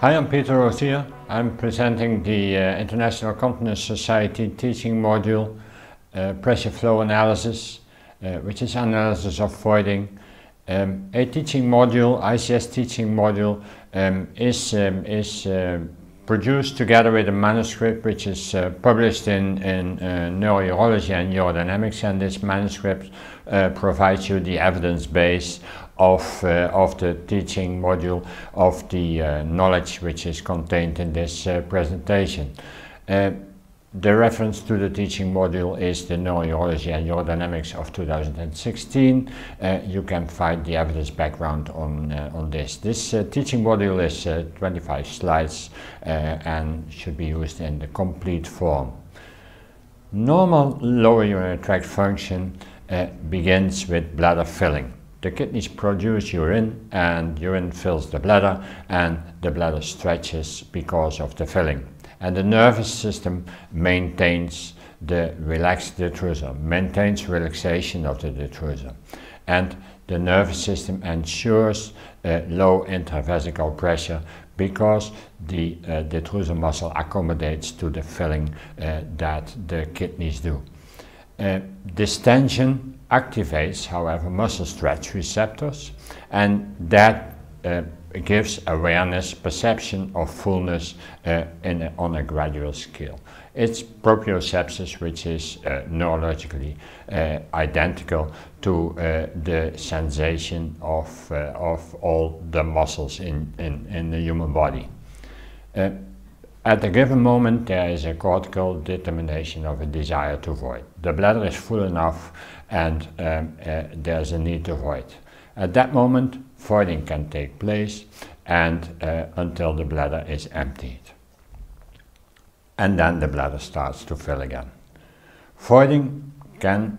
Hi, I'm Peter Rosier. I'm presenting the uh, International Continence Society teaching module, uh, Pressure Flow Analysis, uh, which is analysis of voiding. Um, a teaching module, ICS teaching module, um, is, um, is uh, produced together with a manuscript which is uh, published in, in uh, Neurourology and Urodynamics and this manuscript uh, provides you the evidence base of, uh, of the teaching module of the uh, knowledge which is contained in this uh, presentation. The reference to the teaching module is the Neurourology and Urodynamics of 2016. Uh, you can find the evidence background on, uh, on this. This uh, teaching module is uh, 25 slides uh, and should be used in the complete form. Normal lower urinary tract function uh, begins with bladder filling. The kidneys produce urine and urine fills the bladder and the bladder stretches because of the filling and the nervous system maintains the relaxed detrusor, maintains relaxation of the detrusor. And the nervous system ensures uh, low intravesical pressure because the uh, detrusor muscle accommodates to the filling uh, that the kidneys do. Uh, this tension activates, however, muscle stretch receptors and that uh, gives awareness, perception of fullness uh, a, on a gradual scale. It's proprioception, which is uh, neurologically uh, identical to uh, the sensation of, uh, of all the muscles in, in, in the human body. Uh, at a given moment, there is a cortical determination of a desire to void. The bladder is full enough and um, there's a need to void. At that moment, voiding can take place and uh, until the bladder is emptied. And then the bladder starts to fill again. Voiding can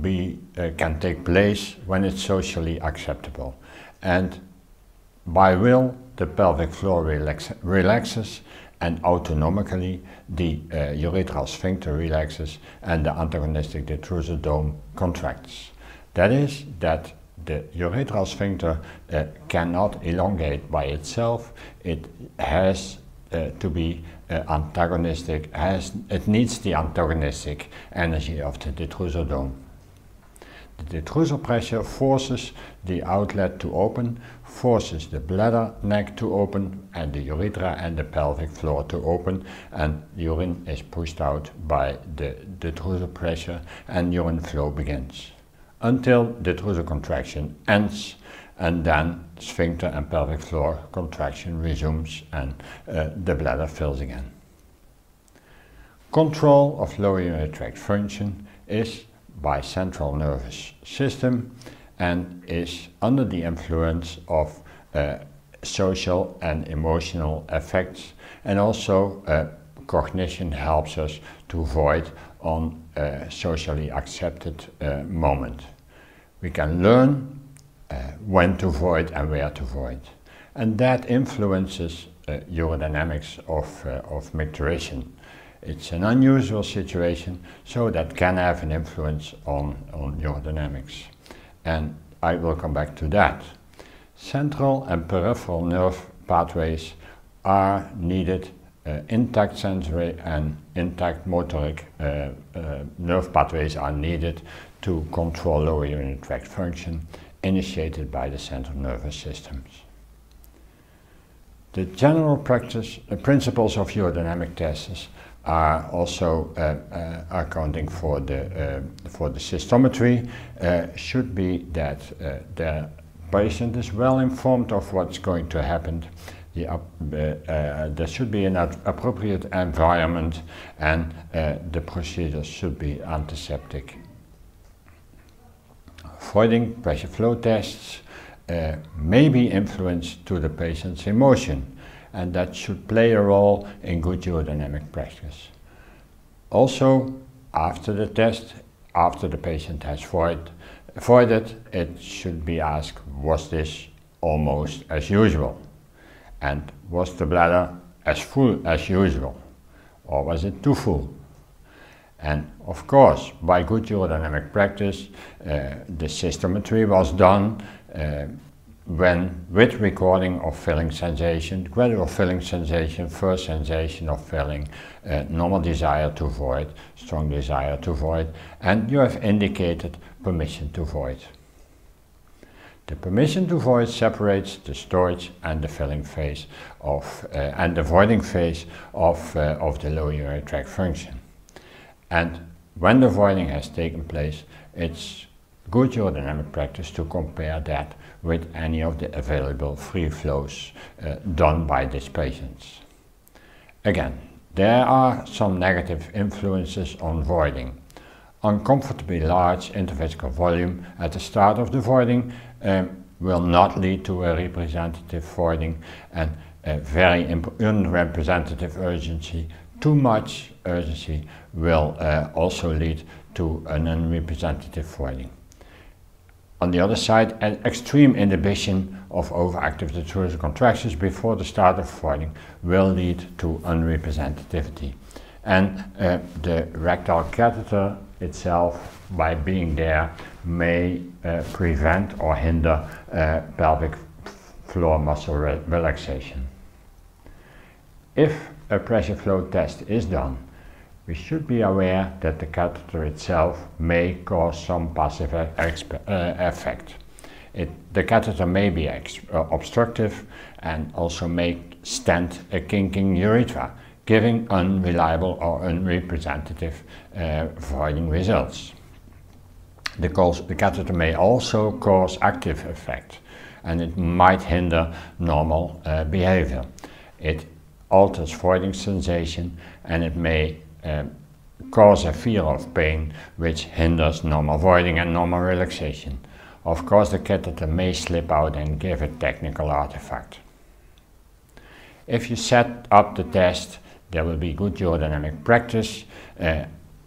be uh, can take place when it's socially acceptable and by will the pelvic floor relax relaxes and autonomically the uh, urethral sphincter relaxes and the antagonistic detrusor dome contracts. That is that the urethral sphincter uh, cannot elongate by itself. It has uh, to be uh, antagonistic, has, it needs the antagonistic energy of the detrusor dome. The detrusor pressure forces the outlet to open, forces the bladder neck to open and the urethra and the pelvic floor to open and urine is pushed out by the detrusor pressure and urine flow begins until detrusor contraction ends and then sphincter and pelvic floor contraction resumes and uh, the bladder fills again. Control of lower urinary tract function is by central nervous system and is under the influence of uh, social and emotional effects and also uh, cognition helps us to void on a socially accepted uh, moment. We can learn uh, when to void and where to void. And that influences uh, urodynamics of, uh, of micturition. It's an unusual situation, so that can have an influence on, on urodynamics. And I will come back to that. Central and peripheral nerve pathways are needed intact sensory and intact motoric uh, uh, nerve pathways are needed to control lower urinary tract function initiated by the central nervous systems. The general practice, uh, principles of urodynamic tests are also uh, uh, accounting for the, for the cystometry should be that the patient is well informed of what's going to happen the, uh, uh, there should be an appropriate environment and uh, the procedure should be antiseptic. Voiding pressure flow tests uh, may be influenced to the patient's emotion and that should play a role in good urodynamic practice. Also, after the test, after the patient has void, voided, it should be asked, was this almost as usual? And was the bladder as full as usual? Or was it too full? And of course, by good urodynamic practice, uh, the cystometry was done. Uh, when with recording of filling sensation, gradual filling sensation, first sensation of filling, uh, normal desire to void, strong desire to void, and you have indicated permission to void. The permission to void separates the storage and the filling phase of uh, and the voiding phase of, uh, of the low urinary tract function. And when the voiding has taken place, it's good urodynamic practice to compare that with any of the available free flows uh, done by these patients. Again, there are some negative influences on voiding. Uncomfortably large intravesical volume at the start of the voiding um, will not lead to a representative voiding and a very unrepresentative urgency. Too much urgency will uh, also lead to an unrepresentative voiding. On the other side, an extreme inhibition of overactive detrusor contractions before the start of voiding will lead to unrepresentativity. And uh, the rectal catheter itself, by being there, may uh, prevent or hinder uh, pelvic floor muscle re relaxation. If a pressure flow test is done we should be aware that the catheter itself may cause some passive uh, effect. It, the catheter may be uh, obstructive and also may stent a kinking urethra, giving unreliable or unrepresentative uh, voiding results. The, the catheter may also cause active effect and it might hinder normal uh, behavior. It alters voiding sensation and it may uh, cause a fear of pain which hinders normal voiding and normal relaxation. Of course the catheter may slip out and give a technical artifact. If you set up the test there will be good urodynamic practice uh,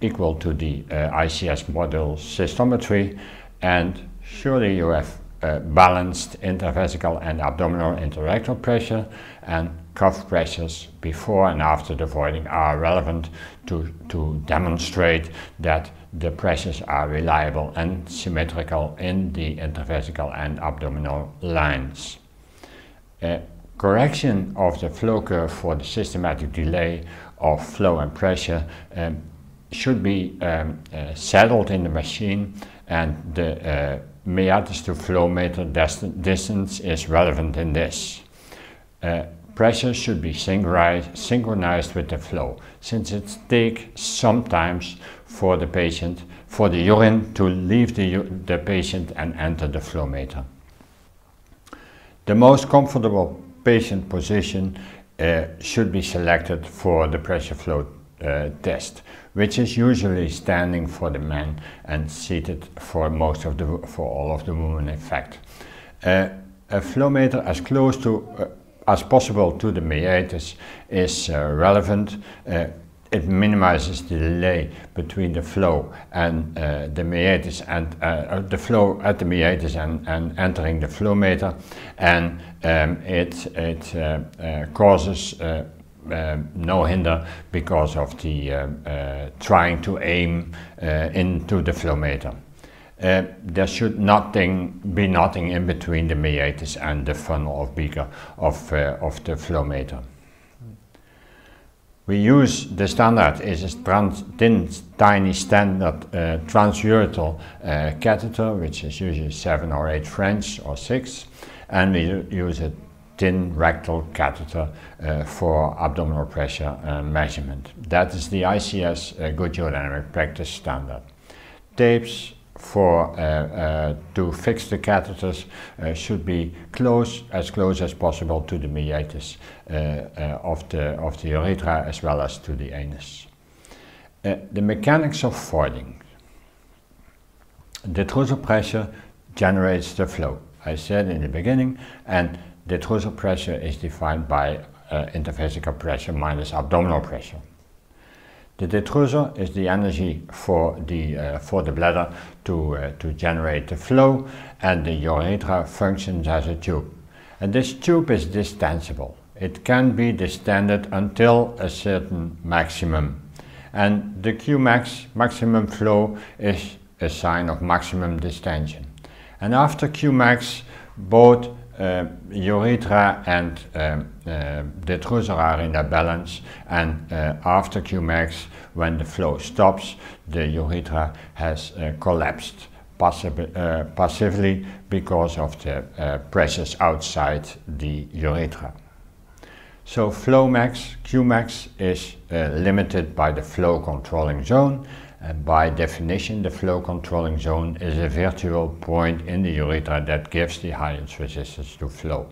equal to the uh, ICS model cystometry and surely you have uh, balanced intravesical and abdominal interrectal pressure and cuff pressures before and after the voiding are relevant to, to demonstrate that the pressures are reliable and symmetrical in the intravesical and abdominal lines. Uh, correction of the flow curve for the systematic delay of flow and pressure um, should be um, uh, settled in the machine and the uh, meatus to flow meter distance is relevant in this. Uh, pressure should be synchronized with the flow, since it takes sometimes for the patient, for the urine to leave the, the patient and enter the flow meter. The most comfortable patient position uh, should be selected for the pressure flow uh, test, which is usually standing for the men and seated for most of the for all of the women. In fact, uh, a flow meter as close to uh, as possible to the meatus is uh, relevant. Uh, it minimizes the delay between the flow and uh, the meatus and uh, uh, the flow at the meatus and, and entering the flow meter and um, it, it uh, causes no hinder because of the trying to aim into the flow meter. Uh, there should nothing be nothing in between the meatus and the funnel of beaker of, uh, of the flow meter. We use the standard is a trans, thin, tiny standard uh, transurethral uh, catheter, which is usually 7 or 8 French or 6, and we use a thin rectal catheter uh, for abdominal pressure measurement. That is the ICS good urodynamic practice standard. Tapes for uh, uh, to fix the catheters uh, should be close as close as possible to the meatus of the of the urethra as well as to the anus. the mechanics of voiding. The detrusor pressure generates the flow. I said in the beginning, and the detrusor pressure is defined by uh, intravesical pressure minus abdominal pressure. The detrusor is the energy for the, uh, for the bladder to, uh, to generate the flow and the urethra functions as a tube. And this tube is distensible. It can be distended until a certain maximum. And the Qmax maximum flow is a sign of maximum distension. And after Qmax, both uh, urethra and uh, detrusor are in a balance and uh, after Qmax when the flow stops the urethra has collapsed passively because of the pressures outside the urethra. So flow max, Qmax is limited by the flow controlling zone and by definition, the flow controlling zone is a virtual point in the urethra that gives the highest resistance to flow.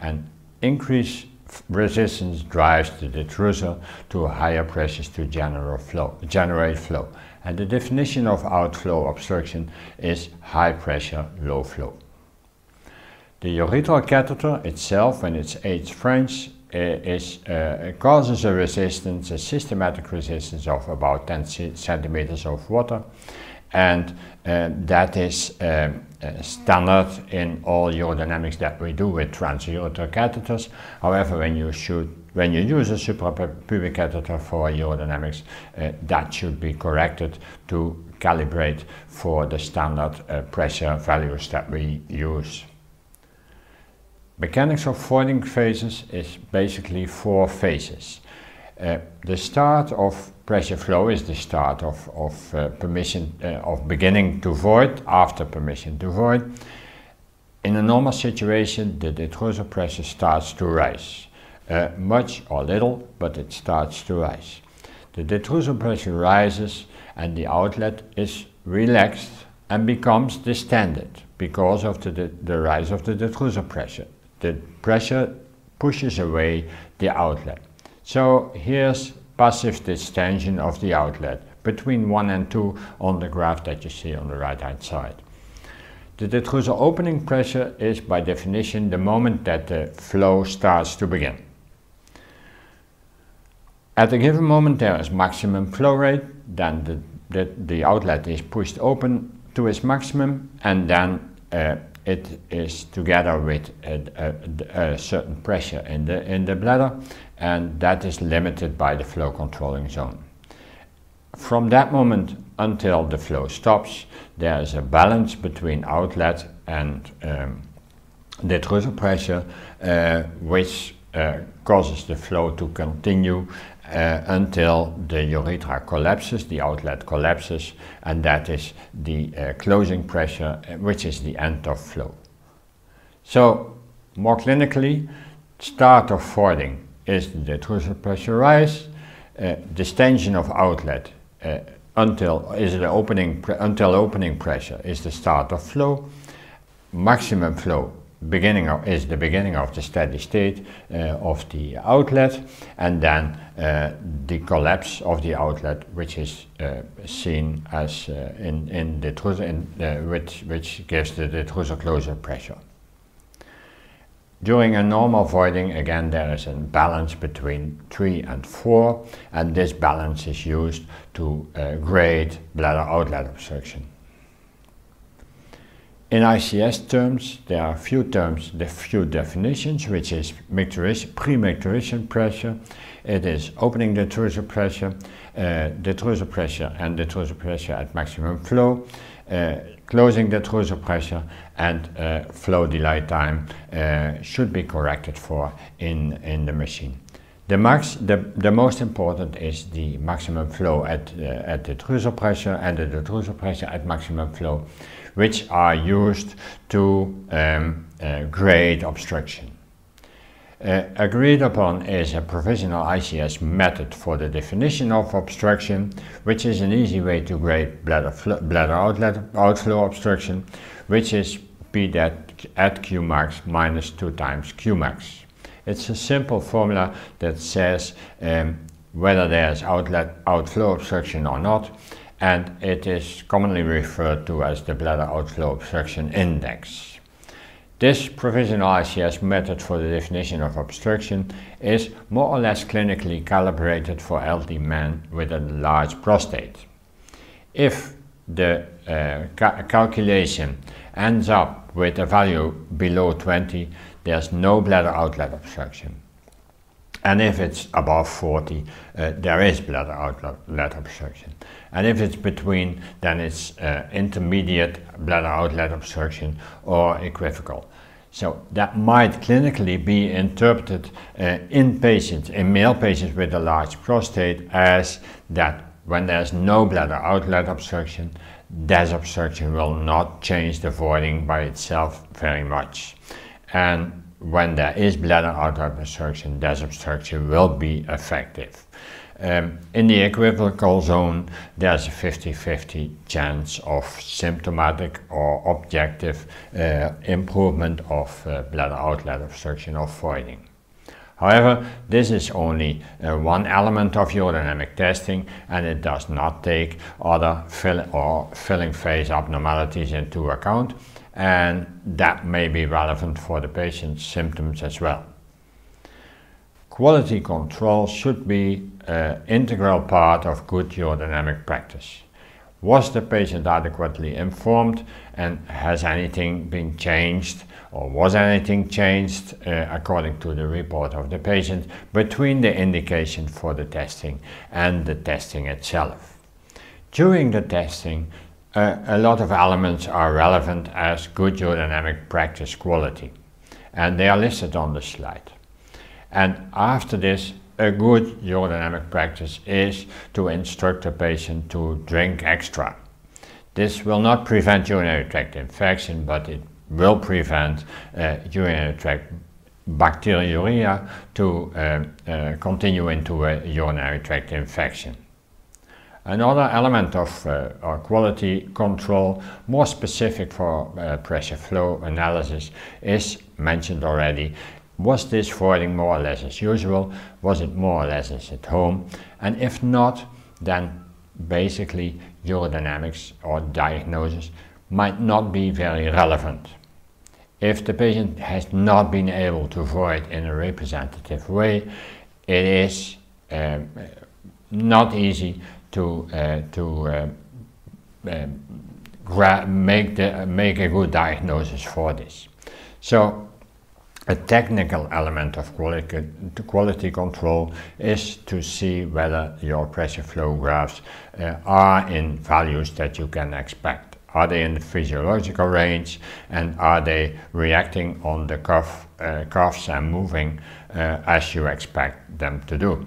And increased resistance drives the detrusor to higher pressures to generate flow, generate flow. And the definition of outflow obstruction is high pressure, low flow. The urethral catheter itself, when it's 8 French, is, uh, causes a resistance, a systematic resistance of about 10 centimeters of water. And uh, that is um, uh, standard in all urodynamics that we do with transurethral catheters. However, when you should when you use a suprapubic catheter for urodynamics, uh, that should be corrected to calibrate for the standard uh, pressure values that we use. Mechanics of voiding phases is basically four phases. Uh, the start of pressure flow is the start of, of uh, permission uh, of beginning to void after permission to void. In a normal situation, the detrusor pressure starts to rise. Uh, much or little, but it starts to rise. The detrusor pressure rises and the outlet is relaxed and becomes distended because of the, the, the rise of the detrusor pressure the pressure pushes away the outlet. So here's passive distension of the outlet between 1 and 2 on the graph that you see on the right hand side. The detrusor opening pressure is by definition the moment that the flow starts to begin. At a given moment there is maximum flow rate, then the, the, the outlet is pushed open to its maximum and then uh, it is together with a, a, a, certain pressure in the, in the bladder and that is limited by the flow controlling zone. From that moment until the flow stops, there is a balance between outlet and um, detrusor pressure uh, which uh, causes the flow to continue uh, until the urethra collapses, the outlet collapses, and that is the uh, closing pressure, uh, which is the end of flow. So, more clinically, start of voiding is the detrusor pressure rise, uh, distension of outlet uh, until is the opening until opening pressure is the start of flow, maximum flow beginning of, is the beginning of the steady state uh, of the outlet and then uh, the collapse of the outlet which is uh, seen as uh, in, in the truther, in, uh, which, which gives the, the detrusor closure pressure. During a normal voiding again there is a balance between 3 and 4 and this balance is used to uh, grade bladder outlet obstruction. In ICS terms, there are a few terms, the few definitions, which is pre-micturition pressure, it is opening the detrusor pressure, uh, detrusor pressure and the detrusor pressure at maximum flow, uh, closing detrusor pressure and uh, flow delay time uh, should be corrected for in, in the machine. The, max, the, the most important is the maximum flow at, uh, at the detrusor pressure and the detrusor pressure at maximum flow which are used to um, uh, grade obstruction. Uh, agreed upon is a provisional ICS method for the definition of obstruction, which is an easy way to grade bladder, bladder outlet, outflow obstruction, which is Pdet at Qmax minus 2 times Qmax. It's a simple formula that says um, whether there's outlet outflow obstruction or not, and it is commonly referred to as the bladder outflow obstruction index. This provisional ICS method for the definition of obstruction is more or less clinically calibrated for healthy men with a large prostate. If the uh, ca calculation ends up with a value below 20, there's no bladder outlet obstruction. And if it's above 40, uh, there is bladder outlet obstruction. And if it's between, then it's uh, intermediate bladder outlet obstruction or equivocal. So that might clinically be interpreted uh, in patients, in male patients with a large prostate as that when there's no bladder outlet obstruction, that obstruction will not change the voiding by itself very much. And when there is bladder outlet obstruction, that obstruction will be effective. Um, in the equivocal zone, there's a 50-50 chance of symptomatic or objective uh, improvement of uh, bladder outlet obstruction or voiding. However, this is only uh, one element of urodynamic testing and it does not take other fill or filling phase abnormalities into account and that may be relevant for the patient's symptoms as well. Quality control should be an integral part of good urodynamic practice. Was the patient adequately informed and has anything been changed or was anything changed uh, according to the report of the patient between the indication for the testing and the testing itself? During the testing, uh, a lot of elements are relevant as good urodynamic practice quality and they are listed on the slide. And after this, a good urodynamic practice is to instruct a patient to drink extra. This will not prevent urinary tract infection, but it will prevent uh, urinary tract bacteriuria to uh, uh, continue into a urinary tract infection. Another element of uh, quality control, more specific for uh, pressure flow analysis, is mentioned already, was this voiding more or less as usual? Was it more or less as at home? And if not, then basically urodynamics or diagnosis might not be very relevant. If the patient has not been able to void in a representative way, it is um, not easy to, uh, to uh, um, make, the, make a good diagnosis for this. So a technical element of quality, quality control is to see whether your pressure flow graphs uh, are in values that you can expect. Are they in the physiological range and are they reacting on the cuff, uh, cuffs and moving uh, as you expect them to do?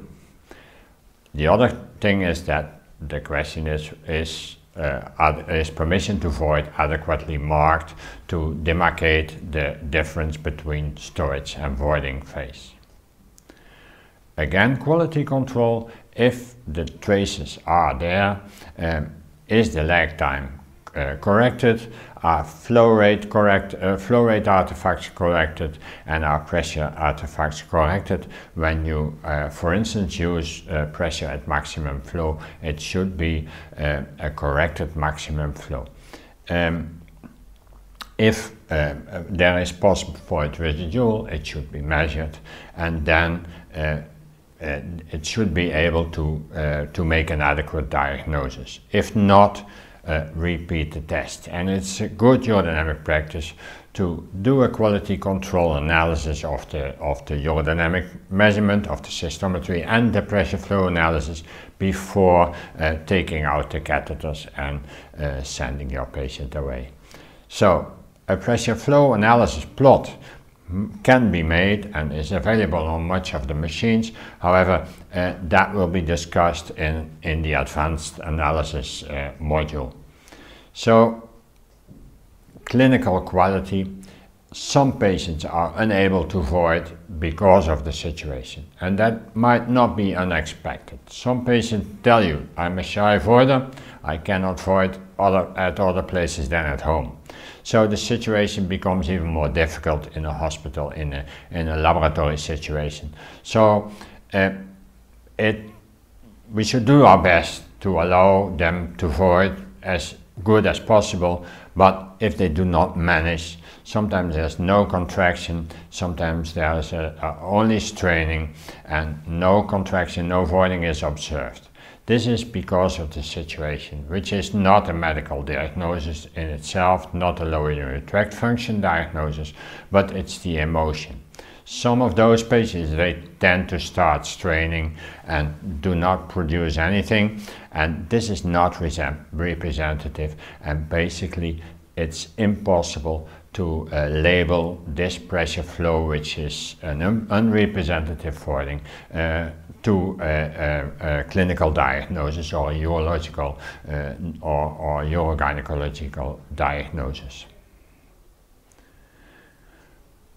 The other thing is that the question is, is uh, is permission to void adequately marked to demarcate the difference between storage and voiding phase. Again, quality control, if the traces are there, um, is the lag time uh, corrected, are flow rate correct, uh, flow rate artifacts corrected, and are pressure artifacts corrected. When you, uh, for instance, use uh, pressure at maximum flow, it should be uh, a corrected maximum flow. Um, if uh, there is possible for it residual, it should be measured, and then it should be able to to make an adequate diagnosis. If not, uh, repeat the test. And it's a good urodynamic practice to do a quality control analysis of the, of the urodynamic measurement of the cystometry and the pressure flow analysis before uh, taking out the catheters and uh, sending your patient away. So a pressure flow analysis plot can be made and is available on much of the machines. However, uh, that will be discussed in, in the advanced analysis uh, module. So, clinical quality, some patients are unable to void because of the situation and that might not be unexpected. Some patients tell you, I'm a shy voider, I cannot void other, at other places than at home. So the situation becomes even more difficult in a hospital, in a, in a laboratory situation. So uh, it, we should do our best to allow them to void as good as possible, but if they do not manage, sometimes there's no contraction, sometimes there's a, a only straining, and no contraction, no voiding is observed. This is because of the situation, which is not a medical diagnosis in itself, not a lower urinary tract function diagnosis, but it's the emotion. Some of those patients, they tend to start straining and do not produce anything, and this is not representative, and basically it's impossible to uh, label this pressure flow, which is an un unrepresentative voiding, uh, to a, clinical diagnosis or urological uh, or, or urogynecological diagnosis.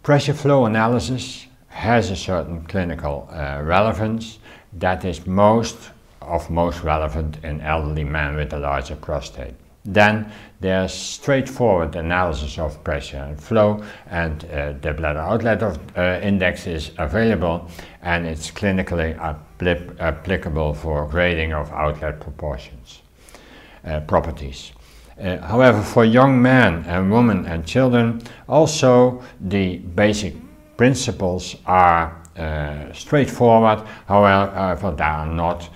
Pressure flow analysis has a certain clinical uh, relevance that is most of most relevant in elderly men with a larger prostate. Then there's straightforward analysis of pressure and flow and uh, the bladder outlet of, uh, index is available and it's clinically applicable for grading of outlet proportions, uh, properties. Uh, however, for young men and women and children, also the basic principles are uh, straightforward, however, they are not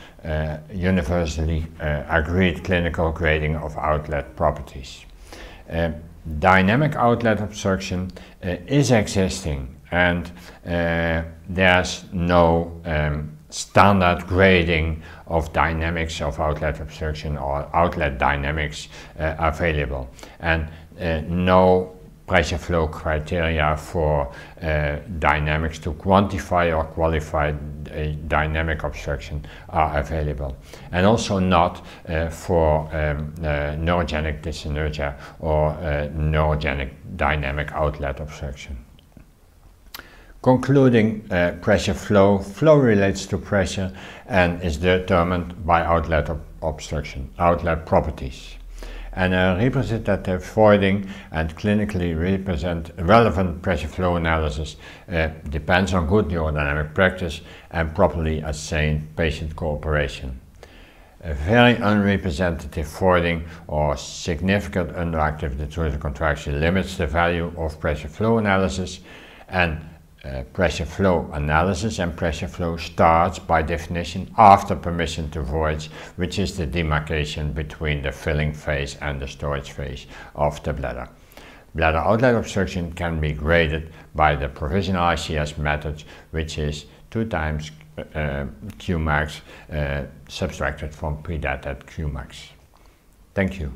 universally uh, agreed clinical grading of outlet properties. Uh, dynamic outlet obstruction uh, is existing and uh, there's no um, standard grading of dynamics of outlet obstruction or outlet dynamics available and no pressure flow criteria for uh, dynamics to quantify or qualify a dynamic obstruction are available and also not uh, for um, uh, neurogenic dyssynergia or uh, neurogenic dynamic outlet obstruction. Concluding uh, pressure flow, flow relates to pressure and is determined by outlet ob obstruction, outlet properties and a representative voiding and clinically represent relevant pressure flow analysis uh, depends on good urodynamic practice and properly assigned patient cooperation. A very unrepresentative voiding or significant underactive detrusor contraction limits the value of pressure flow analysis and uh, pressure flow analysis and pressure flow starts by definition after permission to void, which is the demarcation between the filling phase and the storage phase of the bladder. Bladder outlet obstruction can be graded by the provisional ICS method, which is 2 times uh, Qmax uh, subtracted from Pdet at Qmax. Thank you.